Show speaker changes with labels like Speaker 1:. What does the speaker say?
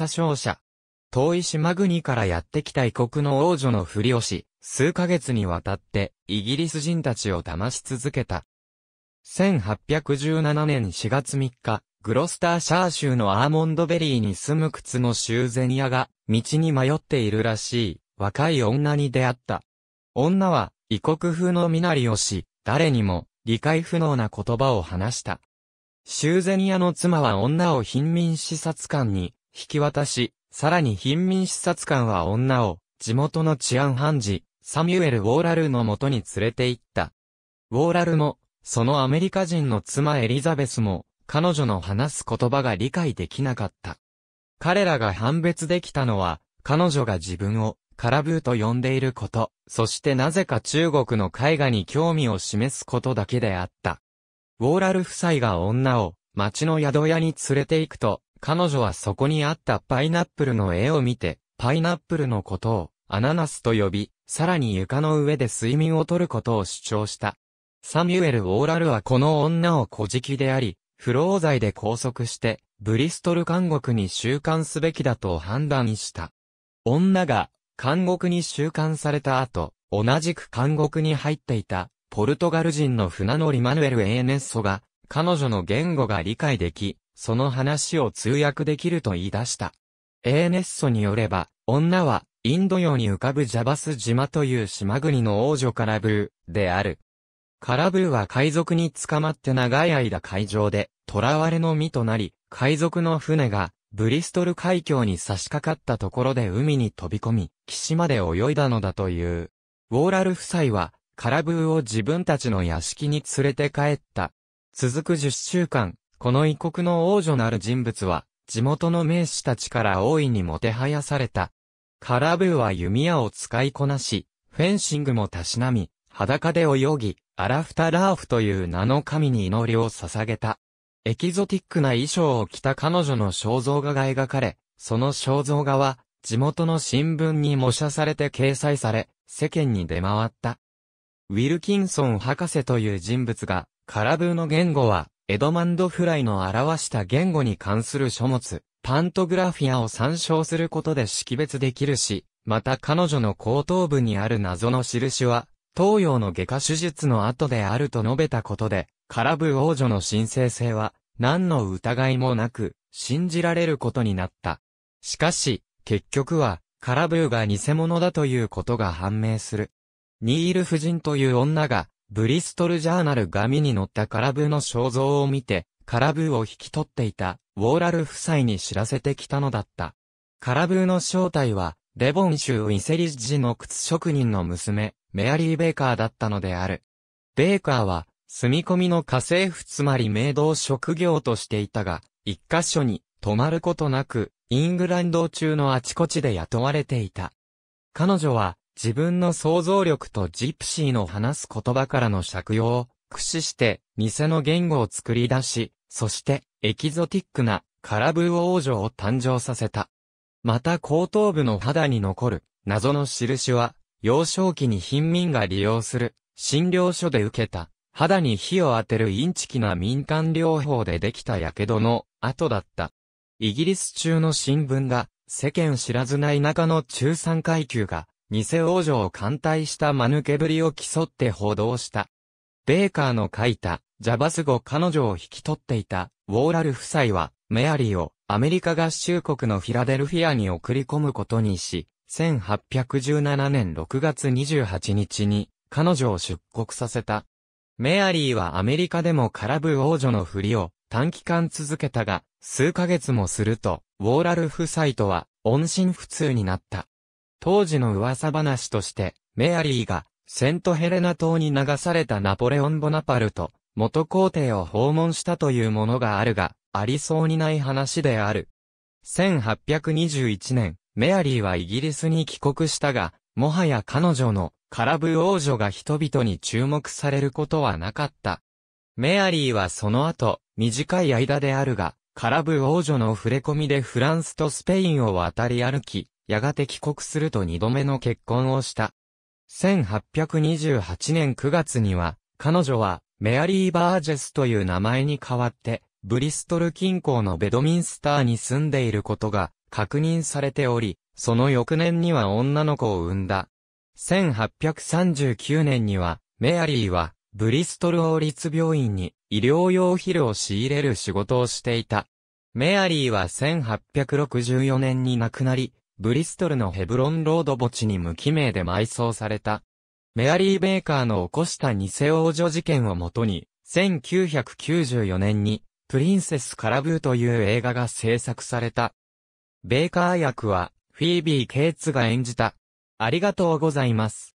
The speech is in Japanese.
Speaker 1: 査商社。遠い島国からやってきた異国の王女のふりをし、数ヶ月にわたってイギリス人たちを騙し続けた。1817年4月3日、グロスターシャー州のアーモンドベリーに住む靴の修繕屋が道に迷っているらしい若い女に出会った。女は異国風の身なりをし、誰にも理解不能な言葉を話した。修繕屋の妻は女を貧民視察官に引き渡し、さらに貧民視察官は女を地元の治安判事、サミュエル・ウォーラルのもとに連れて行った。ウォーラルも、そのアメリカ人の妻エリザベスも、彼女の話す言葉が理解できなかった。彼らが判別できたのは、彼女が自分をカラブーと呼んでいること、そしてなぜか中国の絵画に興味を示すことだけであった。ウォーラル夫妻が女を町の宿屋に連れて行くと、彼女はそこにあったパイナップルの絵を見て、パイナップルのことをアナナスと呼び、さらに床の上で睡眠をとることを主張した。サミュエル・ウォーラルはこの女を小敷であり、不老罪で拘束して、ブリストル監獄に収監すべきだと判断した。女が監獄に収監された後、同じく監獄に入っていた、ポルトガル人の船乗りマヌエル・エーネッソが、彼女の言語が理解でき、その話を通訳できると言い出した。エーネッソによれば、女はインド洋に浮かぶジャバス島という島国の王女カラブーである。カラブーは海賊に捕まって長い間海上で囚われの身となり、海賊の船がブリストル海峡に差し掛かったところで海に飛び込み、岸まで泳いだのだという。ウォーラル夫妻はカラブーを自分たちの屋敷に連れて帰った。続く10週間、この異国の王女なる人物は、地元の名士たちから大いにもてはやされた。カラブーは弓矢を使いこなし、フェンシングもたしなみ、裸で泳ぎ、アラフタラーフという名の神に祈りを捧げた。エキゾティックな衣装を着た彼女の肖像画が描かれ、その肖像画は、地元の新聞に模写されて掲載され、世間に出回った。ウィルキンソン博士という人物が、カラブーの言語は、エドマンド・フライの表した言語に関する書物、パントグラフィアを参照することで識別できるし、また彼女の後頭部にある謎の印は、東洋の外科手術の後であると述べたことで、カラブ王女の神聖性は、何の疑いもなく、信じられることになった。しかし、結局は、カラブーが偽物だということが判明する。ニール夫人という女が、ブリストルジャーナル紙に載ったカラブーの肖像を見て、カラブーを引き取っていた、ウォーラル夫妻に知らせてきたのだった。カラブーの正体は、デボン州ウィセリッジの靴職人の娘、メアリー・ベーカーだったのである。ベーカーは、住み込みの家政婦つまりメイドを職業としていたが、一箇所に泊まることなく、イングランド中のあちこちで雇われていた。彼女は、自分の想像力とジプシーの話す言葉からの借用を駆使して偽の言語を作り出し、そしてエキゾティックなカラブー王女を誕生させた。また後頭部の肌に残る謎の印は幼少期に貧民が利用する診療所で受けた肌に火を当てるインチキな民間療法でできた火傷の跡だった。イギリス中の新聞が世間知らずない中の中産階級が偽王女を艦隊した間抜けぶりを競って報道した。ベーカーの書いた、ジャバス語彼女を引き取っていた、ウォーラル夫妻は、メアリーをアメリカ合衆国のフィラデルフィアに送り込むことにし、1817年6月28日に彼女を出国させた。メアリーはアメリカでもカラブ王女のふりを短期間続けたが、数ヶ月もすると、ウォーラル夫妻とは音信不通になった。当時の噂話として、メアリーが、セントヘレナ島に流されたナポレオン・ボナパルト、元皇帝を訪問したというものがあるが、ありそうにない話である。1821年、メアリーはイギリスに帰国したが、もはや彼女のカラブ王女が人々に注目されることはなかった。メアリーはその後、短い間であるが、カラブ王女の触れ込みでフランスとスペインを渡り歩き、やがて帰国すると二度目の結婚をした。1828年9月には、彼女はメアリー・バージェスという名前に代わって、ブリストル近郊のベドミンスターに住んでいることが確認されており、その翌年には女の子を産んだ。1839年には、メアリーは、ブリストル王立病院に医療用肥料を仕入れる仕事をしていた。メアリーは1864年に亡くなり、ブリストルのヘブロンロード墓地に無記名で埋葬された。メアリー・ベーカーの起こした偽王女事件をもとに、1994年に、プリンセス・カラブーという映画が制作された。ベーカー役は、フィービー・ケイツが演じた。ありがとうございます。